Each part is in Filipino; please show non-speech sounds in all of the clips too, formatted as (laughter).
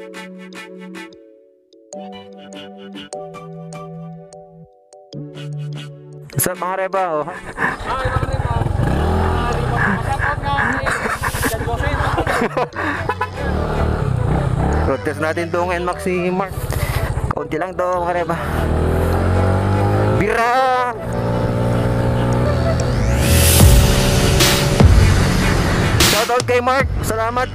What's up mga reba? Oh. Ay, mga di mo makasapat nga ni Jan Bosin. Road test natin tong NMAX si Mark. Kaunti lang to mga reba. Bira! Shoutout kay Mark. Salamat.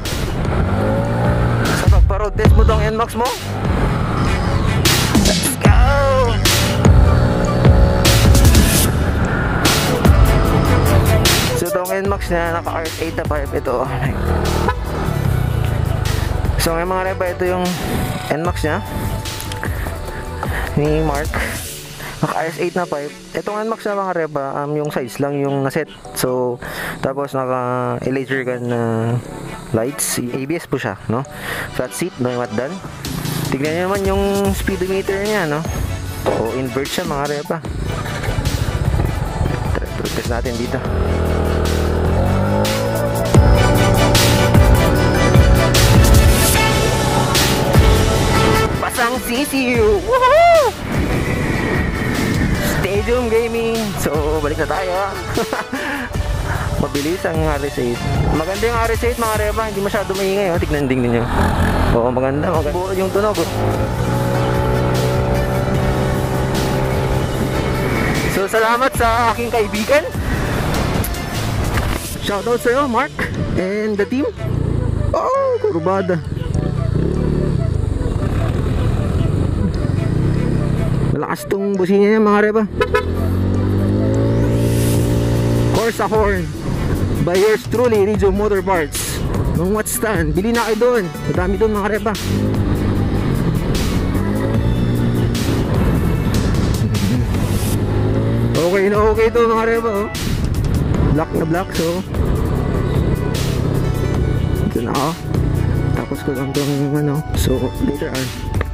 Pagpa-road test mo tong NMAX mo. So tong NMAX na naka RS8 na 5 ito. So ngayon mga reba, ito yung NMAX niya ni Mark. Naka RS8 na 5. Itong NMAX na mga reba, um, yung size lang yung naset. So, tapos naka laser gun na lights. ABS po siya, no? Flat seat, no what done. Tignan niyo naman yung speedometer niya, no? O invert siya mga reba. Test natin dito. Pasang sisiu! Woohoo! Stadium Gaming! So, balik na tayo. (laughs) Mabilis ang RS8. Maganda yung RS8 mga reba, hindi masyado maingay. Oh. Tignan din ninyo. Oo, maganda. maganda. Buo yung tunog. Oh. So, salamat sa aking kaibigan. Shoutout sa'yo, Mark, and the team. Oh, kurbada. Malakas tong busina niya mga reba. Corsa Horn by yours truly, Rizzo Motor Parts. Mga what stand, bili na kayo doon. Madami doon mga reba. Okay na okay to mga reba oh. Black na black so. Ito na ako. Tapos ko lang tong ano. So later on.